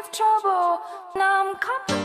of trouble. Now I'm complicated.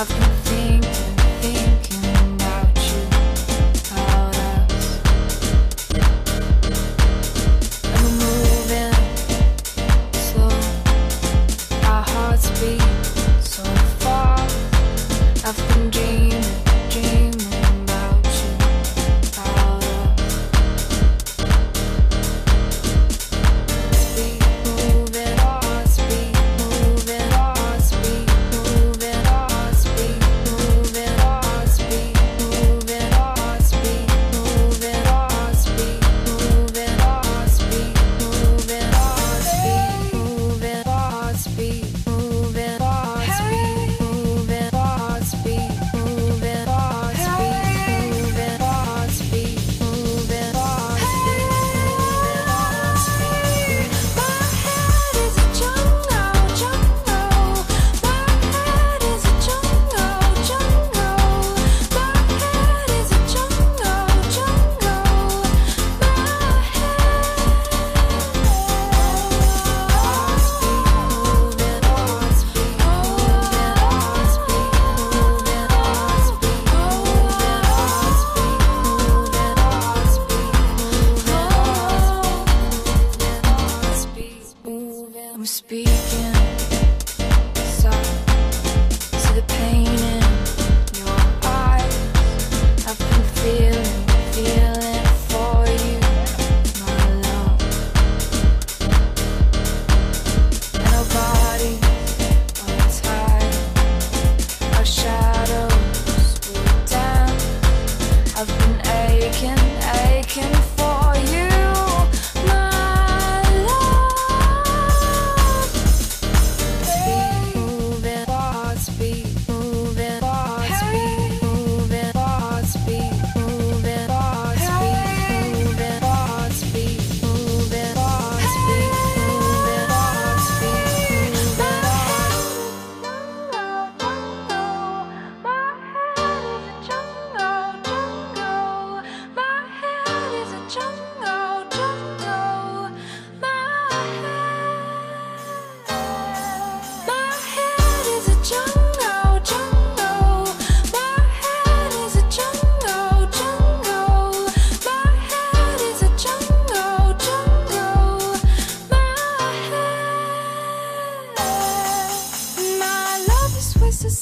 I've been thinking,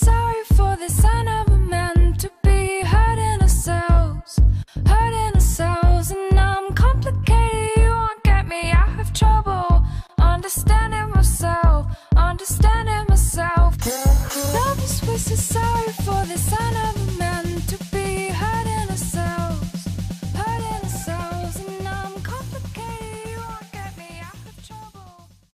sorry for the sun.